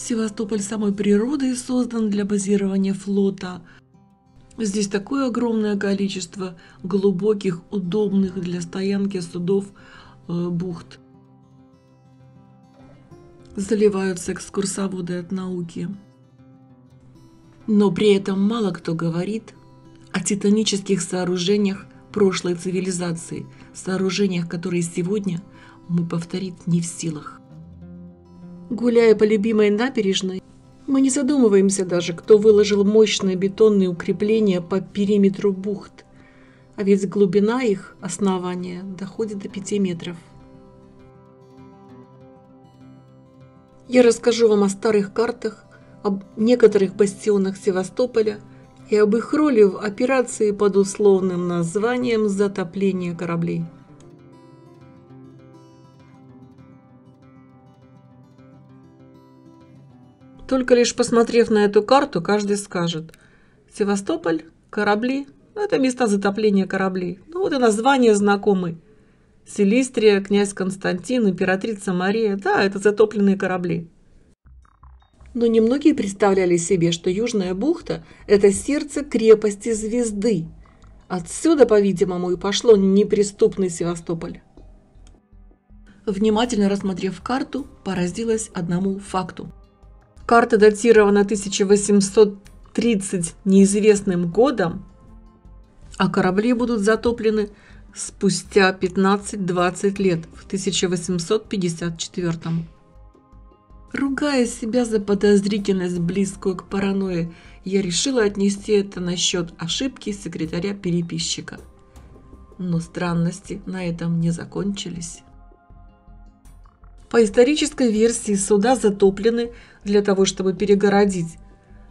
Севастополь самой природой создан для базирования флота. Здесь такое огромное количество глубоких, удобных для стоянки судов э, бухт. Заливаются экскурсоводы от науки. Но при этом мало кто говорит о титанических сооружениях прошлой цивилизации, сооружениях, которые сегодня мы повторить не в силах. Гуляя по любимой набережной, мы не задумываемся даже, кто выложил мощные бетонные укрепления по периметру бухт, а ведь глубина их основания доходит до 5 метров. Я расскажу вам о старых картах, об некоторых бастионах Севастополя и об их роли в операции под условным названием «Затопление кораблей». Только лишь посмотрев на эту карту, каждый скажет «Севастополь, корабли, ну, это места затопления кораблей. Ну вот и название знакомые. Селистрия, князь Константин, императрица Мария. Да, это затопленные корабли. Но немногие представляли себе, что Южная бухта – это сердце крепости звезды. Отсюда, по-видимому, и пошло неприступный Севастополь. Внимательно рассмотрев карту, поразилась одному факту – Карта датирована 1830 неизвестным годом, а корабли будут затоплены спустя 15-20 лет, в 1854. Ругая себя за подозрительность, близкую к паранойи, я решила отнести это на счет ошибки секретаря-переписчика. Но странности на этом не закончились. По исторической версии суда затоплены для того, чтобы перегородить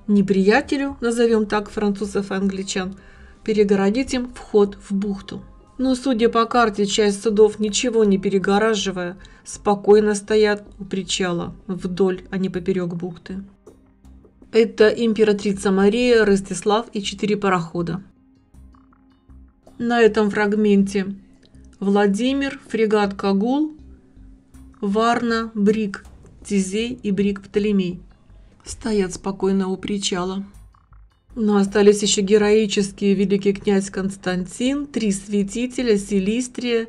неприятелю, назовем так французов и англичан, перегородить им вход в бухту. Но, судя по карте, часть судов, ничего не перегораживая, спокойно стоят у причала, вдоль, а не поперек бухты. Это императрица Мария, Ростислав и четыре парохода. На этом фрагменте Владимир, фрегат Кагул, Варна, Брик, Тизей и Брик Птолемей. Стоят спокойно у причала. Но остались еще героические великий князь Константин, три святителя, Селистрия,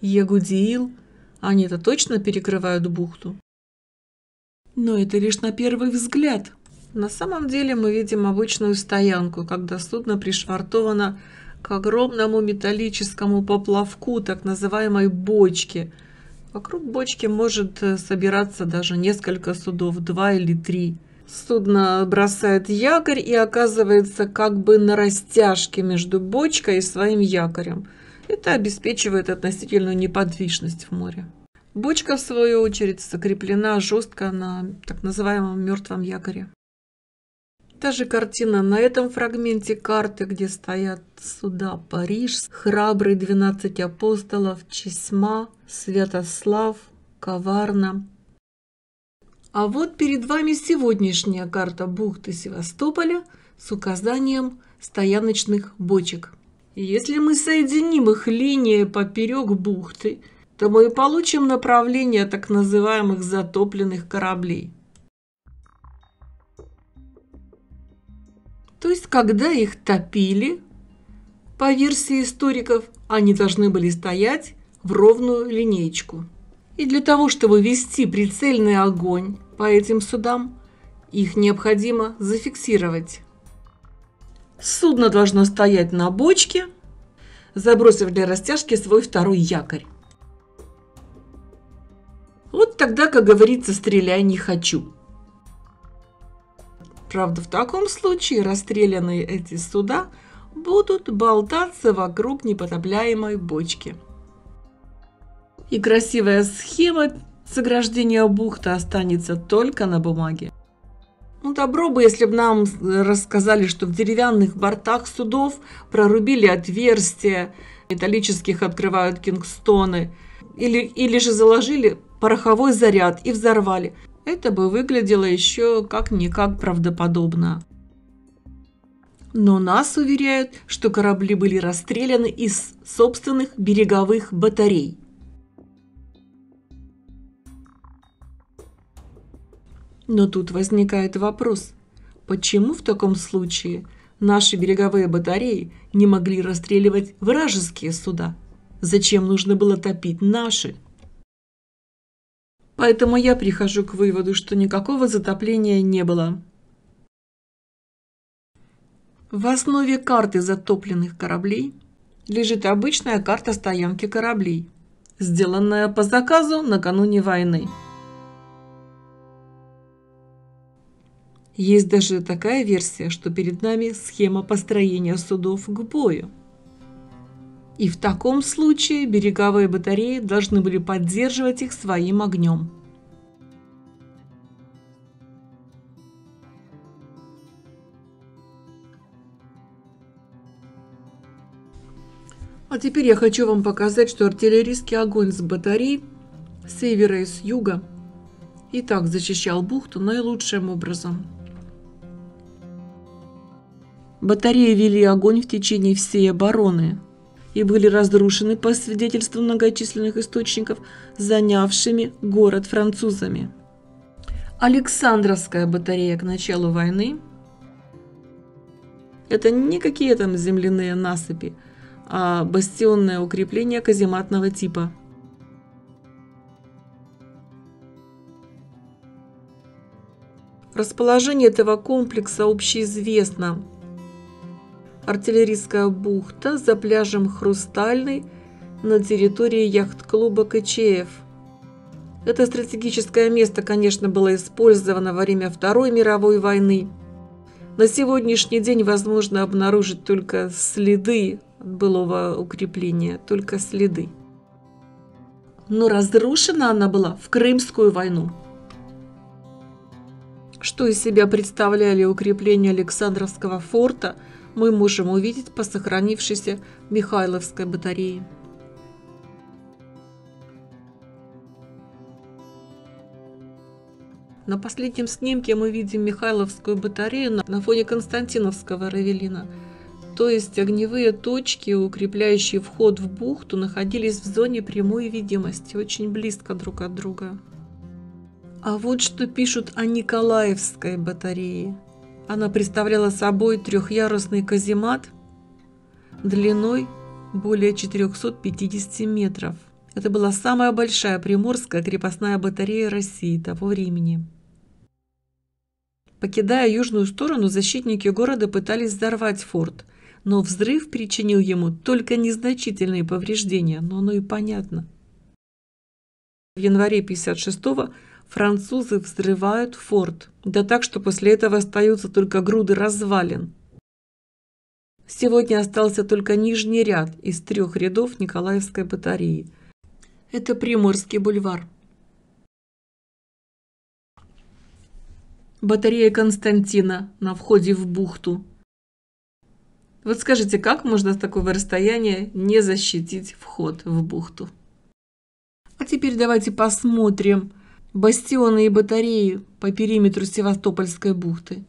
Ягудиил. Они-то точно перекрывают бухту. Но это лишь на первый взгляд. На самом деле мы видим обычную стоянку, когда судно пришвартовано к огромному металлическому поплавку, так называемой бочке – Вокруг бочки может э, собираться даже несколько судов, два или три. Судно бросает якорь и оказывается как бы на растяжке между бочкой и своим якорем. Это обеспечивает относительную неподвижность в море. Бочка, в свою очередь, закреплена жестко на так называемом мертвом якоре. Та же картина на этом фрагменте карты, где стоят суда Париж, храбрый 12 апостолов, Чесьма, Святослав, Коварна. А вот перед вами сегодняшняя карта бухты Севастополя с указанием стояночных бочек. Если мы соединим их линией поперек бухты, то мы получим направление так называемых затопленных кораблей – То есть, когда их топили, по версии историков, они должны были стоять в ровную линеечку. И для того, чтобы вести прицельный огонь по этим судам, их необходимо зафиксировать. Судно должно стоять на бочке, забросив для растяжки свой второй якорь. Вот тогда, как говорится, стреляй не хочу. Правда, в таком случае расстрелянные эти суда будут болтаться вокруг непотопляемой бочки. И красивая схема заграждения бухты останется только на бумаге. Ну, добро бы, если бы нам рассказали, что в деревянных бортах судов прорубили отверстия, металлических открывают кингстоны, или, или же заложили пороховой заряд и взорвали это бы выглядело еще как-никак правдоподобно. Но нас уверяют, что корабли были расстреляны из собственных береговых батарей. Но тут возникает вопрос, почему в таком случае наши береговые батареи не могли расстреливать вражеские суда? Зачем нужно было топить наши? Поэтому я прихожу к выводу, что никакого затопления не было. В основе карты затопленных кораблей лежит обычная карта стоянки кораблей, сделанная по заказу накануне войны. Есть даже такая версия, что перед нами схема построения судов к бою. И в таком случае береговые батареи должны были поддерживать их своим огнем – А теперь я хочу вам показать, что артиллерийский огонь с батарей с севера и с юга и так защищал бухту наилучшим образом. Батареи вели огонь в течение всей обороны и были разрушены по свидетельству многочисленных источников, занявшими город французами. Александровская батарея к началу войны – это не какие там земляные насыпи – а бастионное укрепление казематного типа. Расположение этого комплекса общеизвестно. Артиллерийская бухта за пляжем Хрустальный на территории яхт-клуба КЧФ. Это стратегическое место, конечно, было использовано во время Второй мировой войны. На сегодняшний день возможно обнаружить только следы былого укрепления, только следы. Но разрушена она была в Крымскую войну. Что из себя представляли укрепления Александровского форта, мы можем увидеть по сохранившейся Михайловской батарее. На последнем снимке мы видим Михайловскую батарею на фоне Константиновского равелина – то есть огневые точки, укрепляющие вход в бухту, находились в зоне прямой видимости, очень близко друг от друга. А вот что пишут о Николаевской батарее. Она представляла собой трехъярусный каземат длиной более 450 метров. Это была самая большая приморская крепостная батарея России того времени. Покидая южную сторону, защитники города пытались взорвать форт, но взрыв причинил ему только незначительные повреждения, но оно и понятно. В январе 56-го французы взрывают форт, да так, что после этого остаются только груды развалин. Сегодня остался только нижний ряд из трех рядов Николаевской батареи. Это Приморский бульвар. Батарея Константина на входе в бухту. Вот скажите, как можно с такого расстояния не защитить вход в бухту? А теперь давайте посмотрим бастионы и батареи по периметру Севастопольской бухты.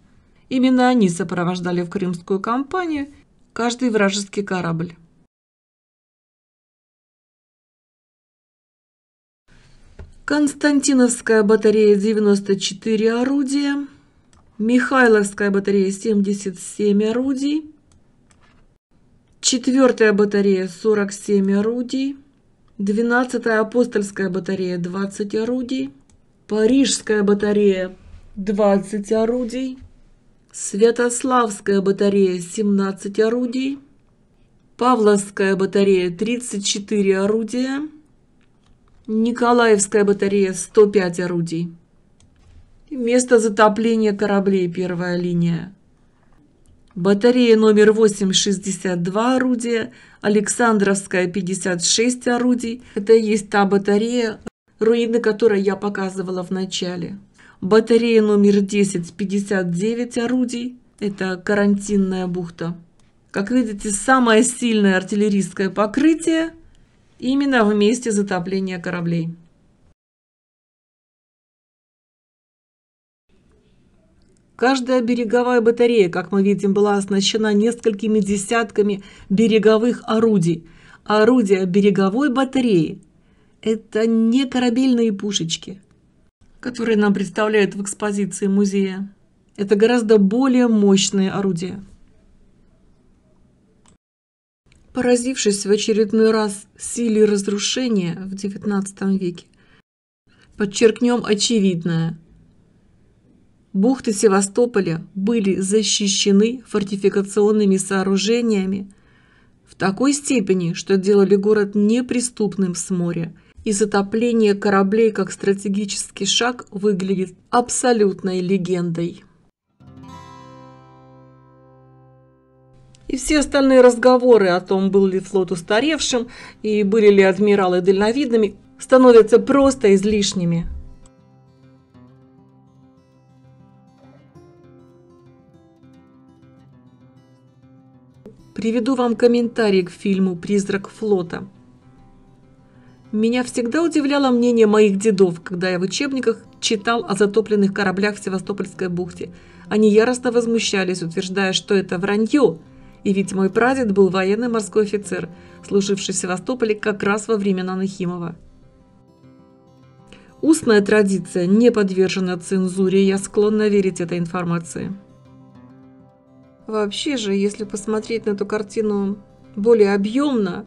Именно они сопровождали в Крымскую кампанию каждый вражеский корабль. Константиновская батарея 94 орудия, Михайловская батарея 77 орудий, Четвертая батарея 47 орудий. Двенадцатая апостольская батарея 20 орудий. Парижская батарея 20 орудий. Святославская батарея 17 орудий. Павловская батарея 34 орудия. Николаевская батарея 105 орудий. Место затопления кораблей первая линия. Батарея номер 8 62 орудия, Александровская 56 орудий. Это и есть та батарея, руины которой я показывала в начале. Батарея номер 10 59 орудий. Это карантинная бухта. Как видите, самое сильное артиллерийское покрытие именно в месте затопления кораблей. Каждая береговая батарея, как мы видим, была оснащена несколькими десятками береговых орудий. орудия береговой батареи – это не корабельные пушечки. которые нам представляют в экспозиции музея, это гораздо более мощные орудия. Поразившись в очередной раз силе разрушения в XIX веке, подчеркнем очевидное. Бухты Севастополя были защищены фортификационными сооружениями в такой степени, что делали город неприступным с моря, и затопление кораблей как стратегический шаг выглядит абсолютной легендой. И все остальные разговоры о том, был ли флот устаревшим и были ли адмиралы дальновидными, становятся просто излишними. Приведу вам комментарий к фильму «Призрак флота». Меня всегда удивляло мнение моих дедов, когда я в учебниках читал о затопленных кораблях в Севастопольской бухте. Они яростно возмущались, утверждая, что это вранье – и ведь мой прадед был военный морской офицер, служивший в Севастополе как раз во времена Нахимова. Устная традиция не подвержена цензуре, я склонна верить этой информации. Вообще же, если посмотреть на эту картину более объемно,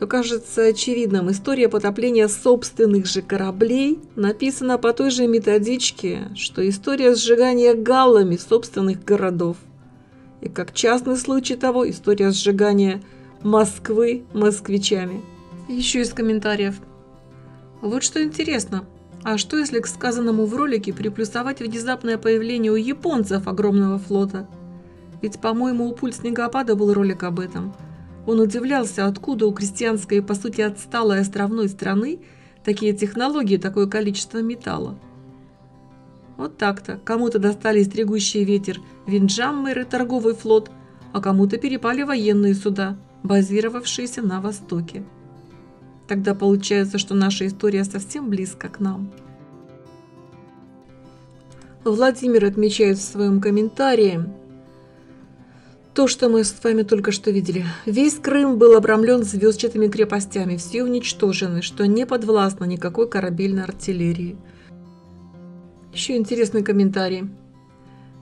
то кажется очевидным, история потопления собственных же кораблей написана по той же методичке, что история сжигания галлами собственных городов и как частный случай того история сжигания Москвы москвичами. Еще из комментариев. Вот что интересно. А что если к сказанному в ролике приплюсовать внезапное появление у японцев огромного флота? Ведь, по-моему, у пульт снегопада был ролик об этом. Он удивлялся, откуда у крестьянской по сути, отсталой островной страны такие технологии, такое количество металла. Вот так-то. Кому-то достали стригущий ветер винджаммеры, торговый флот, а кому-то перепали военные суда, базировавшиеся на Востоке. Тогда получается, что наша история совсем близко к нам. Владимир отмечает в своем комментарии то, что мы с вами только что видели. Весь Крым был обрамлен звездчатыми крепостями, все уничтожены, что не подвластно никакой корабельной артиллерии – еще интересный комментарий.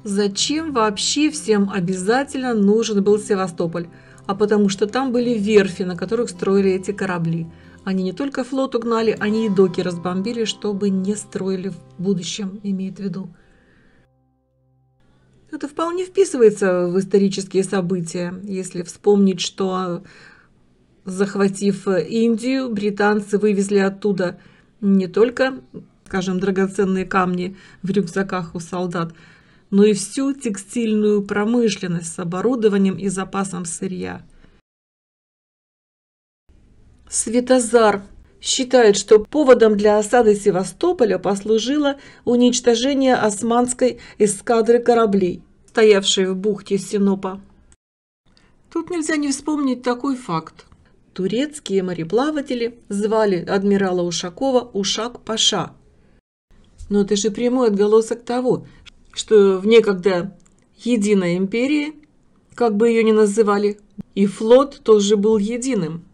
Зачем вообще всем обязательно нужен был Севастополь? А потому что там были верфи, на которых строили эти корабли. Они не только флот угнали, они и доки разбомбили, чтобы не строили в будущем, имеет в виду. Это вполне вписывается в исторические события, если вспомнить, что захватив Индию, британцы вывезли оттуда не только скажем, драгоценные камни в рюкзаках у солдат, но и всю текстильную промышленность с оборудованием и запасом сырья. Светозар считает, что поводом для осады Севастополя послужило уничтожение османской эскадры кораблей, стоявшей в бухте Синопа. Тут нельзя не вспомнить такой факт. Турецкие мореплаватели звали адмирала Ушакова Ушак-Паша, но это же прямой отголосок того, что в некогда единой империи, как бы ее ни называли, и флот тоже был единым.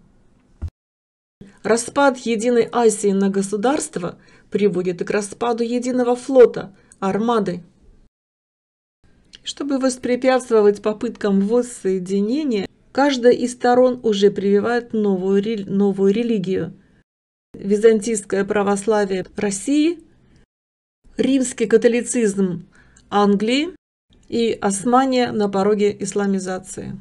Распад единой Азии на государство приводит к распаду единого флота, армады. Чтобы воспрепятствовать попыткам воссоединения, каждая из сторон уже прививает новую, новую религию. Византийское православие России – римский католицизм Англии и Османия на пороге исламизации.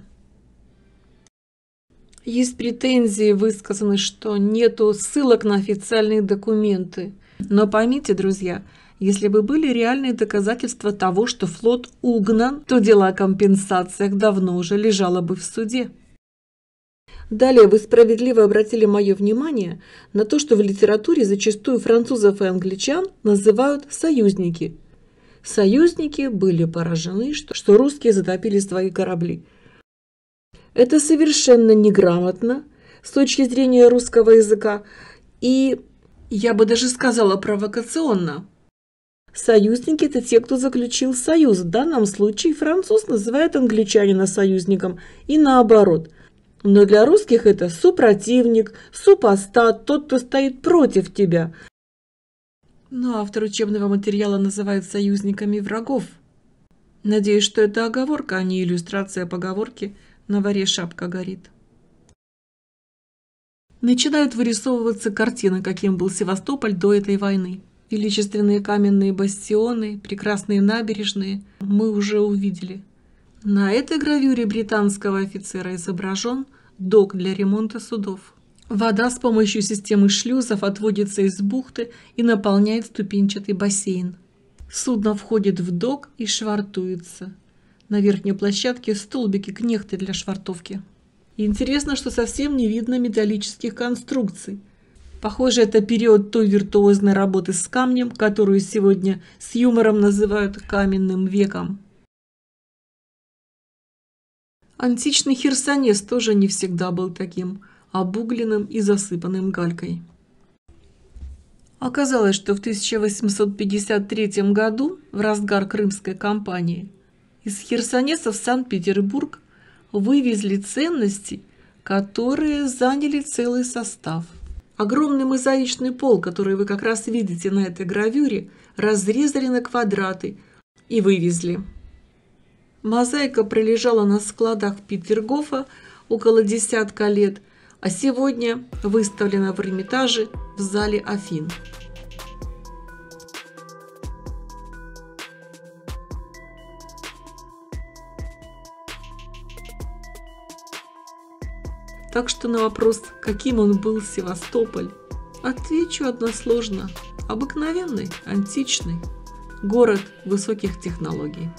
Есть претензии высказаны, что нету ссылок на официальные документы. Но поймите, друзья, если бы были реальные доказательства того, что флот угнан, то дело о компенсациях давно уже лежало бы в суде. Далее вы справедливо обратили мое внимание на то, что в литературе зачастую французов и англичан называют «союзники». Союзники были поражены, что русские затопили свои корабли. Это совершенно неграмотно с точки зрения русского языка и, я бы даже сказала, провокационно. Союзники – это те, кто заключил союз. В данном случае француз называет англичанина союзником и наоборот – но для русских это супротивник, супостат, тот, кто стоит против тебя. Но автор учебного материала называет союзниками врагов. Надеюсь, что это оговорка, а не иллюстрация поговорки «на варе шапка горит». Начинают вырисовываться картины, каким был Севастополь до этой войны. Величественные каменные бастионы, прекрасные набережные мы уже увидели. На этой гравюре британского офицера изображен док для ремонта судов. Вода с помощью системы шлюзов отводится из бухты и наполняет ступенчатый бассейн. Судно входит в док и швартуется. На верхней площадке столбики-кнехты для швартовки. Интересно, что совсем не видно металлических конструкций. Похоже, это период той виртуозной работы с камнем, которую сегодня с юмором называют каменным веком. Античный Херсонес тоже не всегда был таким обугленным и засыпанным галькой. Оказалось, что в 1853 году, в разгар крымской кампании, из Херсонеса в Санкт-Петербург вывезли ценности, которые заняли целый состав. Огромный мозаичный пол, который вы как раз видите на этой гравюре, разрезали на квадраты и вывезли. Мозаика пролежала на складах Петергофа около десятка лет, а сегодня выставлена в Эрмитаже в зале Афин. Так что на вопрос, каким он был Севастополь, отвечу односложно. Обыкновенный, античный, город высоких технологий.